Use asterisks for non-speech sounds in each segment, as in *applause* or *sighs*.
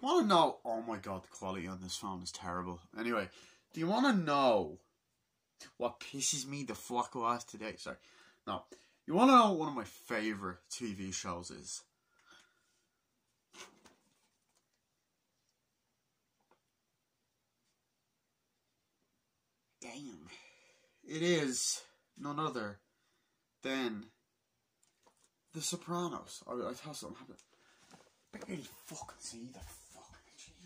Do you want to know? Oh my god, the quality on this phone is terrible. Anyway, do you want to know what pisses me the fuck off today? Sorry, no. You want to know what one of my favorite TV shows is? Damn. It is none other than The Sopranos. I, I thought something happened. Barely fucking see the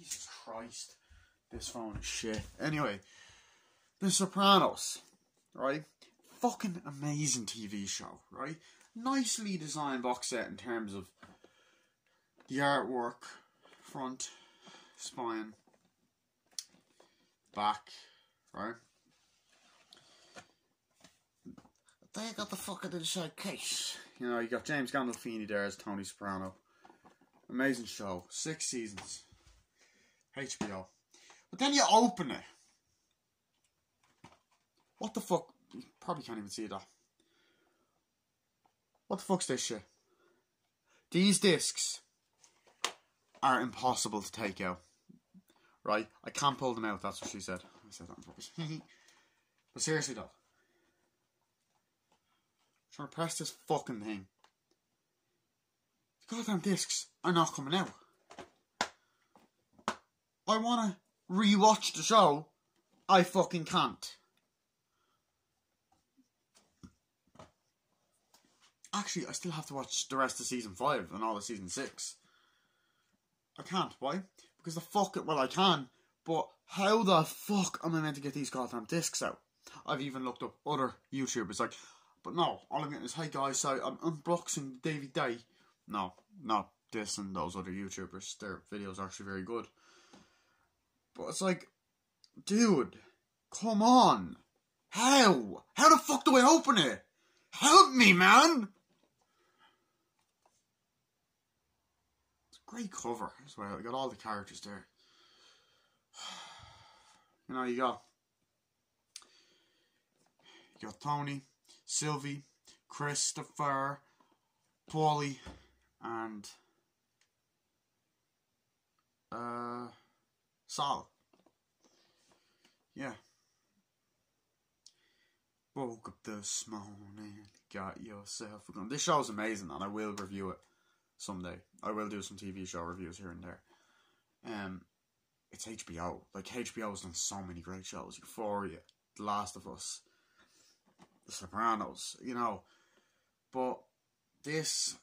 Jesus Christ. This phone is shit. Anyway, The Sopranos, right? Fucking amazing TV show, right? Nicely designed box set in terms of the artwork, front, spine, back, right? They got the fucking inside case. You know, you got James Gandolfini there as Tony Soprano. Amazing show. Six seasons. HBO. But then you open it. What the fuck? You probably can't even see that. What the fuck's this shit? These discs are impossible to take out. Right? I can't pull them out, that's what she said. I said that on purpose. *laughs* but seriously though. I'm trying to press this fucking thing. The goddamn discs are not coming out. I wanna rewatch the show. I fucking can't. Actually, I still have to watch the rest of season 5 and all of season 6. I can't. Why? Because the fuck it. Well, I can, but how the fuck am I meant to get these goddamn discs out? I've even looked up other YouTubers like, but no, all I'm getting is, hey guys, so I'm unboxing David Day. No, not this and those other YouTubers. Their videos are actually very good. But it's like, dude, come on. How? How the fuck do I open it? Help me, man! It's a great cover as well. You got all the characters there. *sighs* You know, you got you got Tony, Sylvie, Christopher, Paulie, and uh Sal. Yeah. Woke up this morning, got yourself a gun. This show's amazing, and I will review it someday. I will do some TV show reviews here and there. Um, it's HBO. Like HBO has done so many great shows: Euphoria, The Last of Us, The Sopranos. You know, but this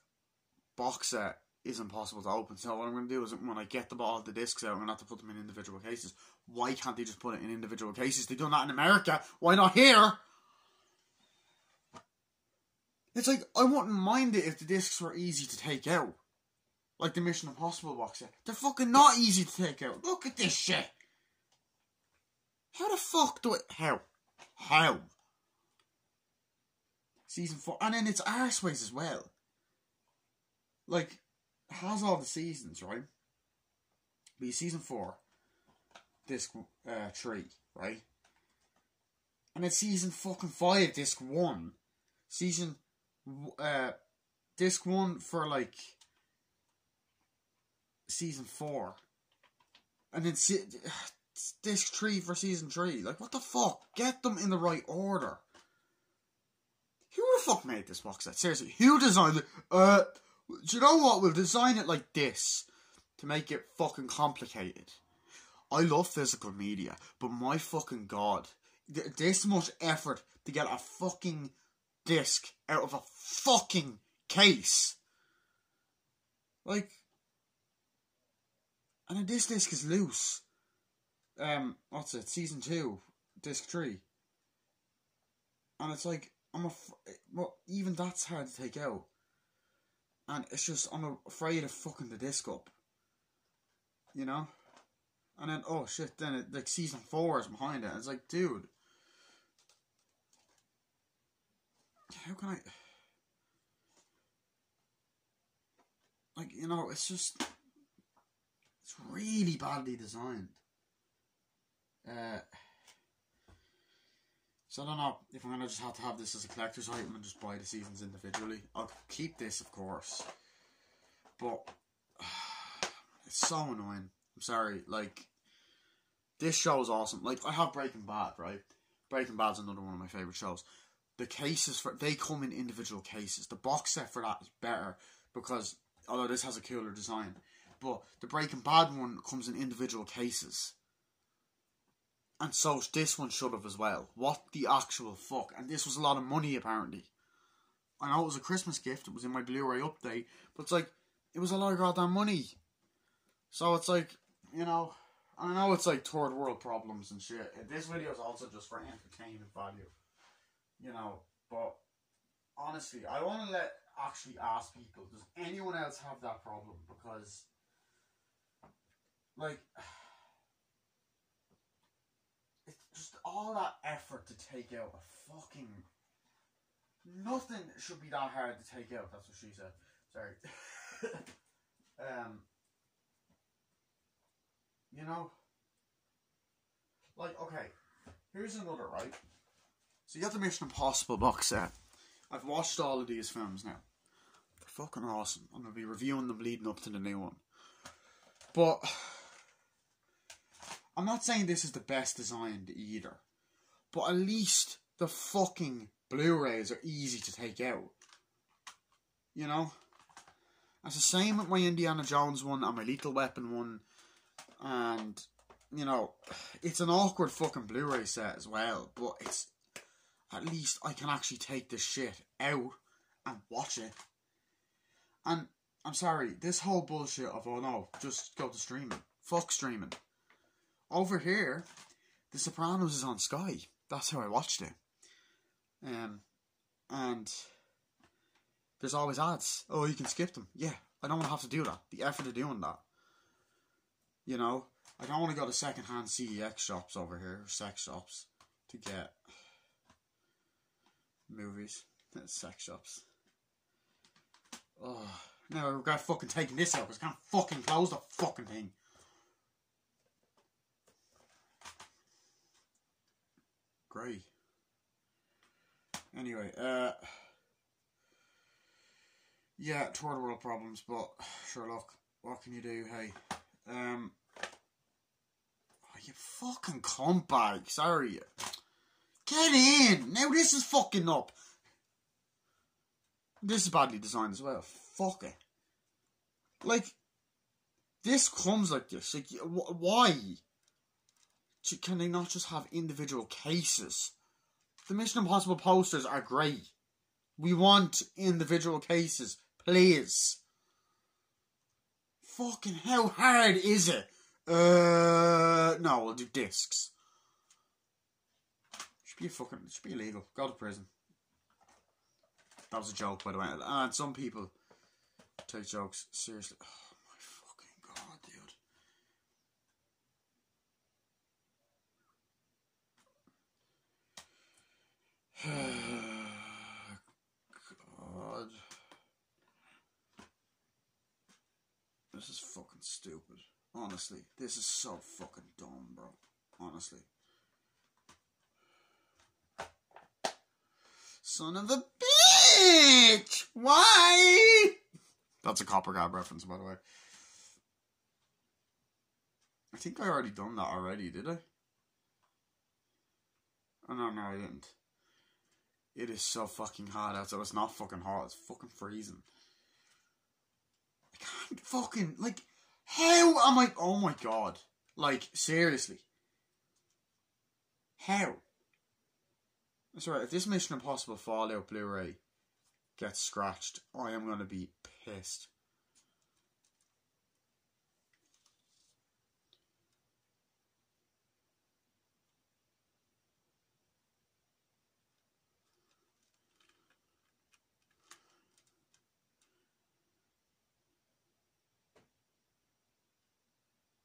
box set is impossible to open. So what I'm going to do is when I get the all the discs out, I'm going to have to put them in individual cases. Why can't they just put it in individual cases? They've done that in America. Why not here? It's like I wouldn't mind it if the discs were easy to take out. Like the Mission Impossible box set. They're fucking not easy to take out. Look at this shit. How the fuck do it? How? How? Season 4. And then it's arseways as well. Like, has all the seasons, right? Be season 4. Disc uh, 3, right? And then season fucking 5, disc 1. Season uh, disc one for like season four, and then se- *sighs* disc three for season three. Like, what the fuck? Get them in the right order. Who the fuck made this box set? Seriously, who designed it? Uh, do you know what? We'll design it like this to make it fucking complicated. I love physical media, but my fucking god, th- this much effort to get a fucking disc out of a fucking case. Like, and this disc is loose. Um, what's it? Season two, disc three. And it's like I'm af- well, even that's hard to take out. And it's just I'm afraid of fucking the disc up. You know. And then oh shit, then it, like season four is behind it. It's like, dude. how can I like you know it's just it's really badly designed uh so I don't know if I'm gonna just have to have this as a collector's item and just buy the seasons individually. I'll keep this, of course, but *sighs* it's so annoying. I'm sorry, like this show is awesome. Like I have Breaking Bad, right? Breaking Bad's another one of my favorite shows. The cases for they come in individual cases. The box set for that is better because although this has a cooler design, but the Breaking Bad one comes in individual cases. And so this one should have as well. What the actual fuck? And this was a lot of money apparently. I know it was a Christmas gift. It was in my Blu-ray update, but it's like it was a lot of goddamn money. So it's like you know, I know it's like third world problems and shit. This video is also just for entertainment value, you know. But honestly, I want to let actually ask people: Does anyone else have that problem? Because like. It's just all that effort to take out a fucking Nothing should be that hard to take out. That's what she said. Sorry. *laughs* um, you know, like okay, here's another right. So you got the Mission Impossible box set. I've watched all of these films now. They're fucking awesome. I'm gonna be reviewing them leading up to the new one. But I'm not saying this is the best designed either. But at least the fucking Blu-rays are easy to take out. You know? It's the same with my Indiana Jones one and my Lethal Weapon one. And, you know, it's an awkward fucking Blu-ray set as well. But it's, at least I can actually take this shit out and watch it. And, I'm sorry, this whole bullshit of, oh no, just go to streaming. Fuck streaming. Over here, The Sopranos is on Sky. That's how I watched it. Um, and there's always ads. Oh, you can skip them. Yeah, I don't want to have to do that. The effort of doing that. You know, I don't want to go to secondhand CEX shops over here, sex shops, to get movies. That's Sex shops. Oh, now I regret fucking taking this out because I can't fucking close the fucking thing. Great. Anyway, uh, yeah, third world problems, but Sherlock, what can you do? Hey, um, oh, you fucking cunt bag. Sorry, get in now. This is fucking up. This is badly designed as well. Fuck it. Like, this comes like this. Like, why? Can they not just have individual cases? The Mission Impossible posters are great. We want individual cases, please. Fucking how hard is it? Uh, no, we'll do discs. Should be fucking, should be illegal. Go to prison. That was a joke, by the way. And some people take jokes seriously. Oh my fucking god, dude. *sighs* God. This is fucking stupid. Honestly, this is so fucking dumb, bro. Honestly. Son of a bitch! Why? That's a Copper Cab reference, by the way. I think I already done that already, did I? Oh, no, no, I didn't. It is so fucking hot outside. It's not fucking hot. It's fucking freezing. I can't fucking like. How am I? Oh my god! Like seriously. How? Right. If this Mission Impossible Fallout Blu-ray gets scratched, I am gonna be pissed.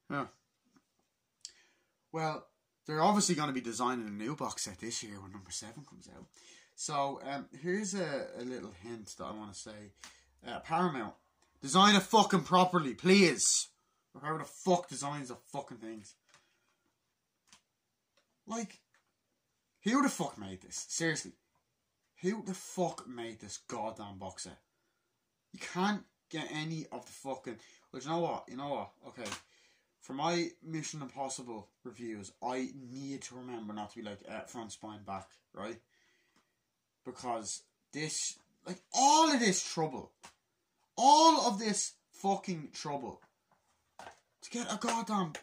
Yeah. Well, they're obviously going to be designing a new box set this year when number seven comes out. So um, here's a, a, little hint that I want to say. Uh, Paramount, design it fucking properly, please. Whoever the fuck designs the fucking things. Like, who the fuck made this? Seriously. Who the fuck made this goddamn box set? You can't get any of the fucking... Well, you know what? You know what? Okay for my Mission Impossible reviews, I need to remember not to be like uh, front spine back, right? Because this, like, all of this trouble, all of this fucking trouble to get a goddamn.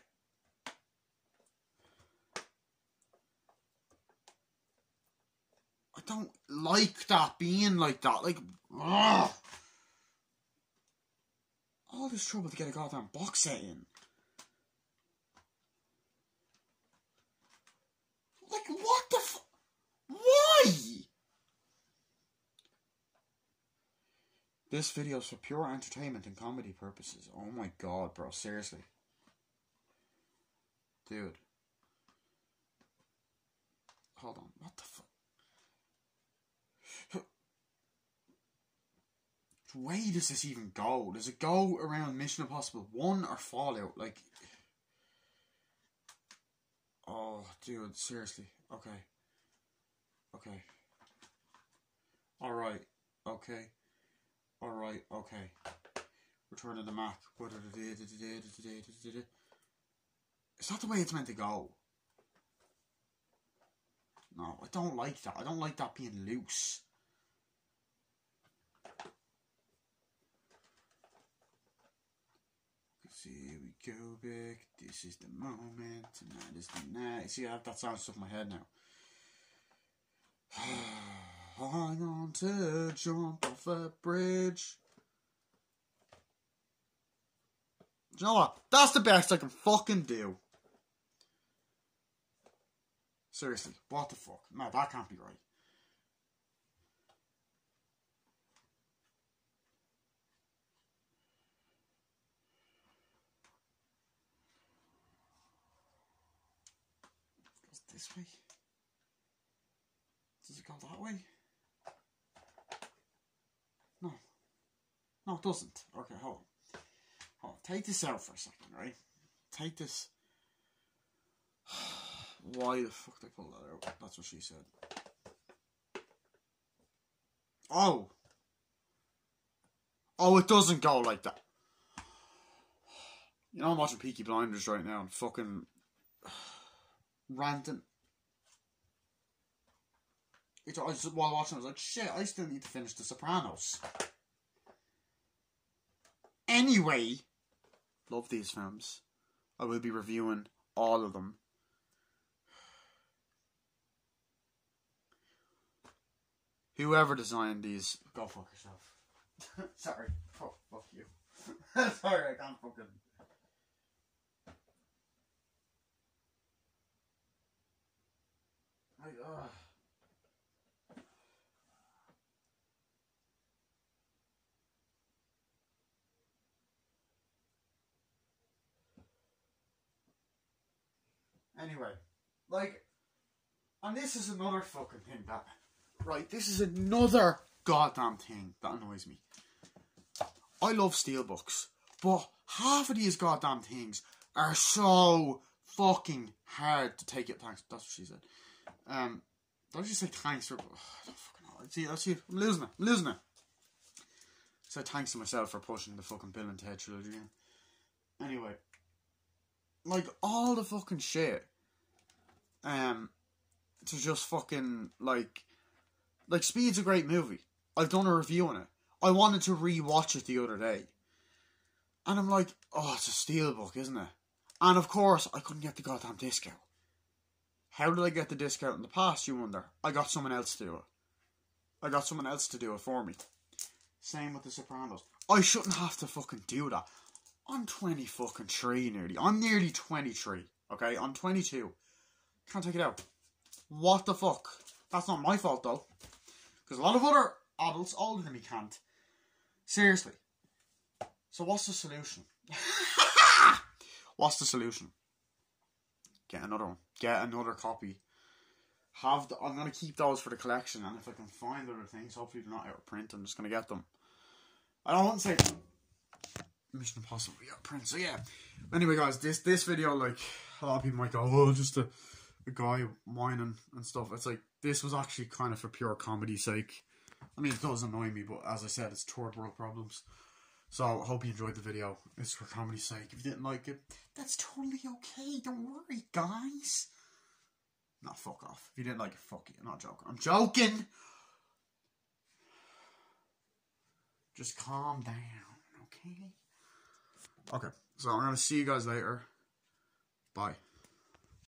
I don't like that being like that. Like, ugh. all this trouble to get a goddamn box set in. Like, what the f- Why? This video is for pure entertainment and comedy purposes. Oh my god, bro. Seriously. Dude. Hold on. What the fuck? Way does this even go? Does it go around Mission Impossible 1 or Fallout? Like. Oh, dude, seriously. Okay. Okay. Alright. Okay. Alright, okay. Return to the map. Is that the way it's meant to go? No, I don't like that. I don't like that being loose. Here we go back. This is the moment. Tonight is the night. See, I have that sound stuff in my head now. *sighs* Hang on to jump off a bridge. Do you know what? That's the best I can fucking do. Seriously, what the fuck? No, that can't be right. Goes this way. Does it go that way? No. No, it doesn't. Okay, hold on. Hold on. Take this out for a second, right? Take this. *sighs* Why the fuck they pull that out? That's what she said. Oh. Oh, it doesn't go like that. You know, I'm watching Peaky Blinders right now and fucking *sighs* ranting. It's, I just, while watching, I was like, shit, I still need to finish The Sopranos. Anyway, love these films. I will be reviewing all of them. Whoever designed these, go fuck yourself. *laughs* Sorry, fuck, fuck you. *laughs* Sorry, I can't fucking. I, uh... Anyway, like, and this is another fucking thing that, right, this is another goddamn thing that annoys me. I love steelbooks, but half of these goddamn things are so fucking hard to take it. Thanks, that's what she said. Um, don't you say thanks for? Oh, I don't fucking know. See, I see, I'm losing it. I'm losing it. So thanks to myself for pushing the fucking Bill and Ted trilogy. Anyway, like all the fucking shit um to just fucking like like Speed's a great movie. I've done a review on it. I wanted to re-watch it the other day. And I'm like, oh, it's a steelbook, isn't it? And of course, I couldn't get the goddamn discount. How did I get the discount in the past, you wonder? I got someone else to do it. I got someone else to do it for me. Same with The Sopranos. I shouldn't have to fucking do that. I'm 20 fucking 3 nearly. I'm nearly 23, okay? I'm 22. Can't take it out. What the fuck? That's not my fault though. Because a lot of other adults older than me can't. Seriously. So what's the solution? *laughs* what's the solution? Get another one. Get another copy. Have the, I'm gonna keep those for the collection, and if I can find other things, hopefully they're not out of print. I'm just gonna get them. I don't want to say Mission Impossible yeah, print. So yeah. Anyway, guys, this this video like a lot of people might go, oh, just a a guy whining and stuff. It's like this was actually kind of for pure comedy sake. I mean, it does annoy me, but as I said, it's third world problems. So I hope you enjoyed the video. It's for comedy's sake. If you didn't like it, that's totally okay. Don't worry, guys. Nah, fuck off. If you didn't like it, fuck you. I'm not joking. I'm joking. Just calm down, okay? Okay, so I'm gonna see you guys later. Bye.